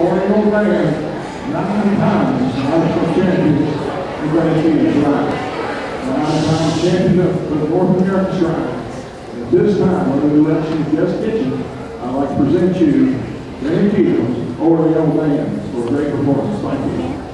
Oriole Band, nine times national champions in. Nine times champion of the North American Shrine. At this time, when the election is just kitchen, I'd like to present you Randy Fields, Oriole Band, for a great performance. Thank you.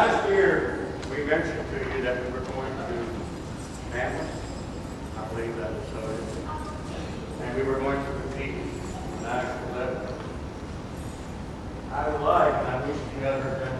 Last year, we mentioned to you that we were going to Mammoth. I believe that is so. And we were going to compete at national level. I would like, and I wish the other members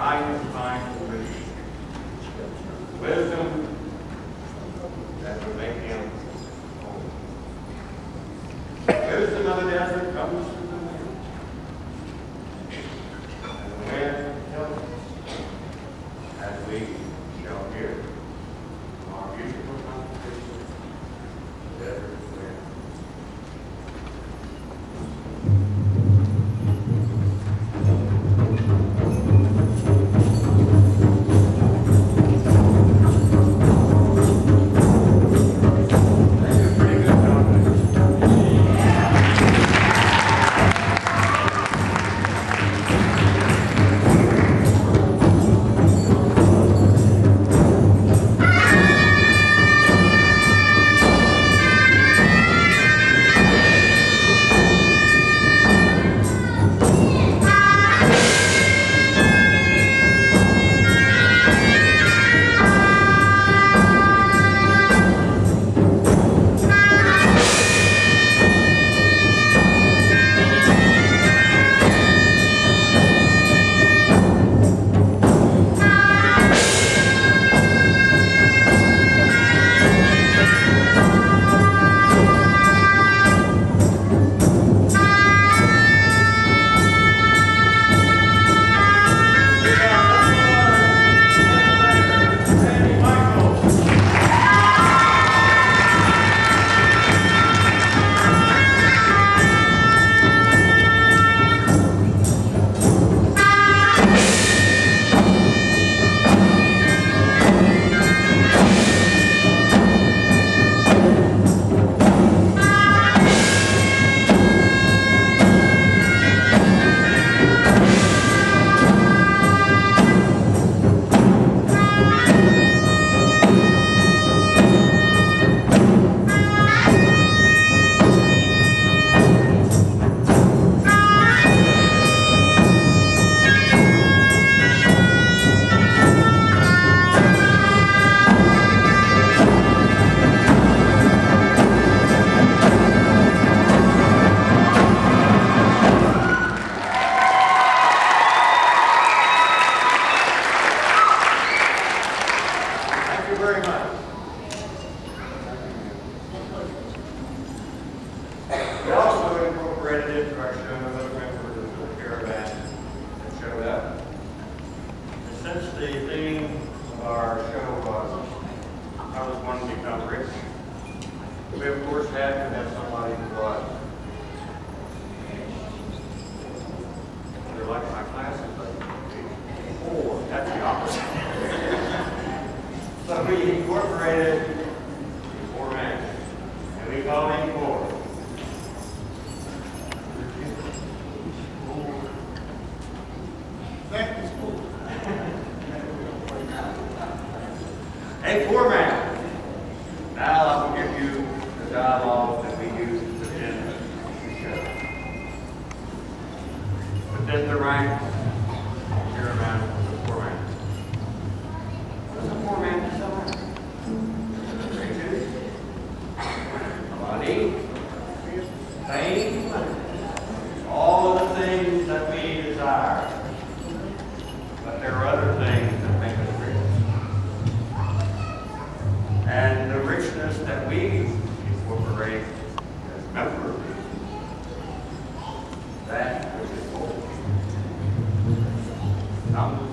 I am. Wisdom Hey, poor man. Now I will give you the dialogue that we use within the show. Within the ranks, you're a man, a poor man. What's a poor man desire? Riches, money, fame, all the things that we desire. But there are other things that make us rich. And the richness that we incorporate as members, that which is gold, comes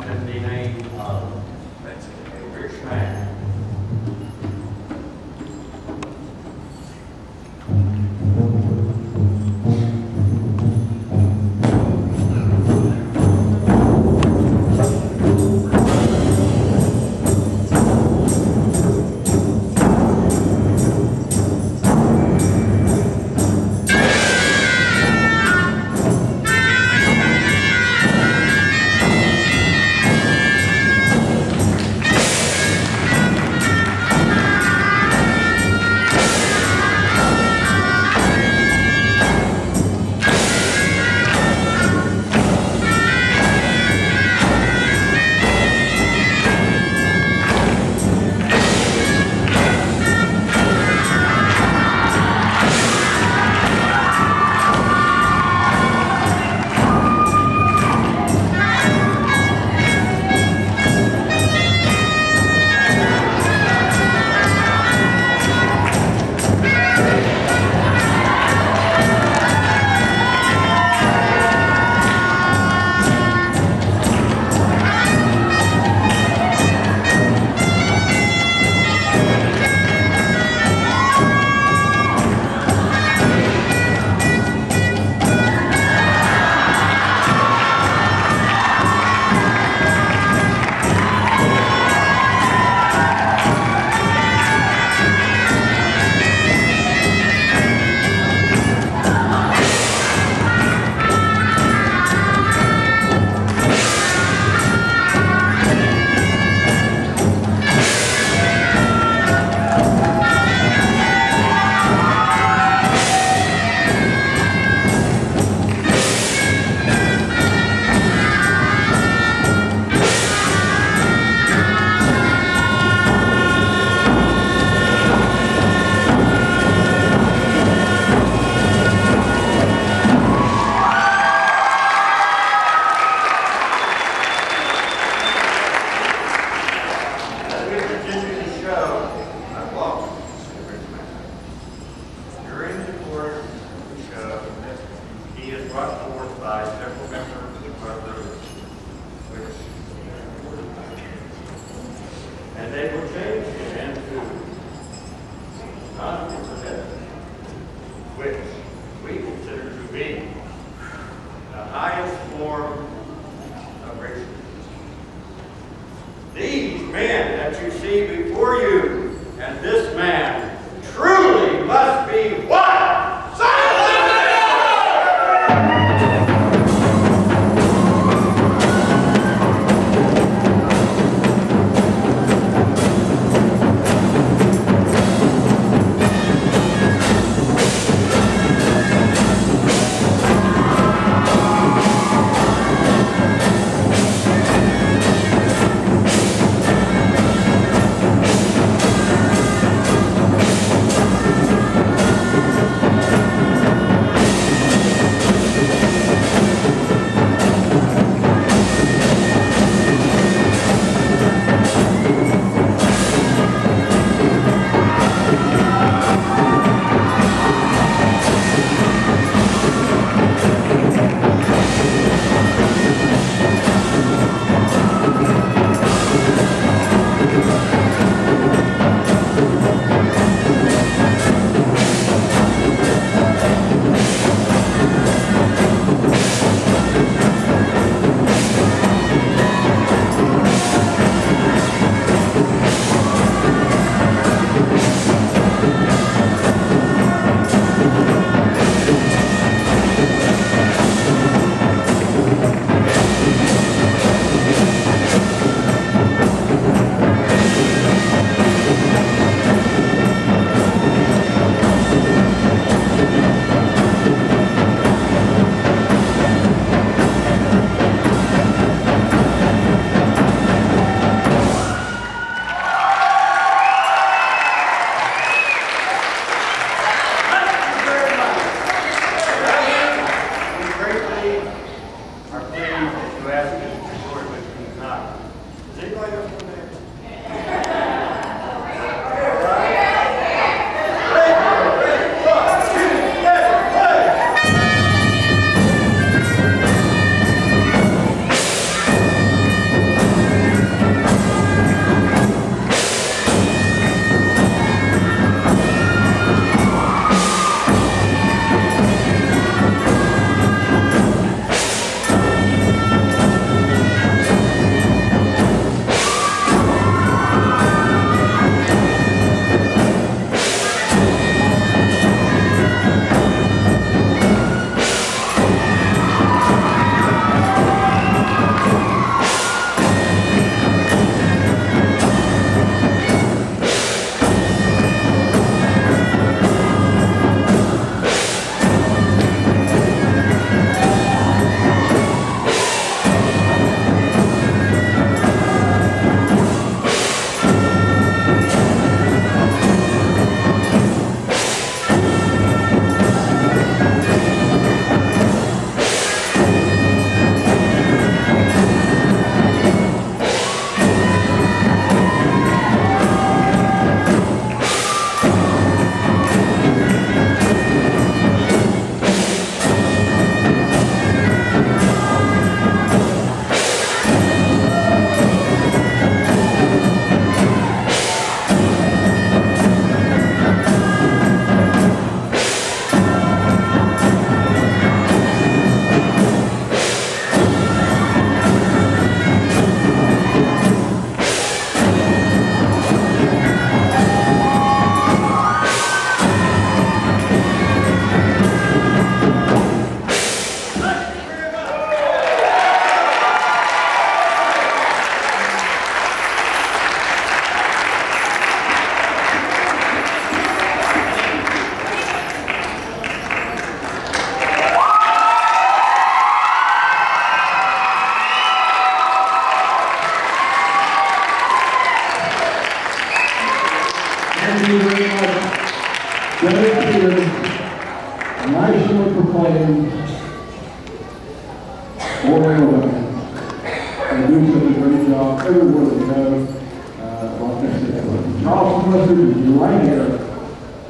said, is right here,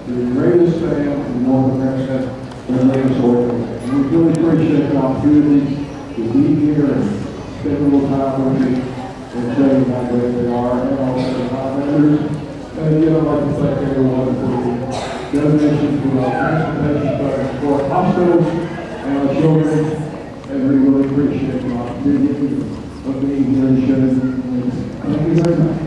the greatest fan in North America, and the latest. And we really appreciate the opportunity to be here and spend a little time with you and tell you how great they are, and also how members. And, uh, you know, I'd like to thank everyone for the donations to our transportation for hospitals and our children. And we really appreciate the opportunity of being here and sharing. Thank you very much.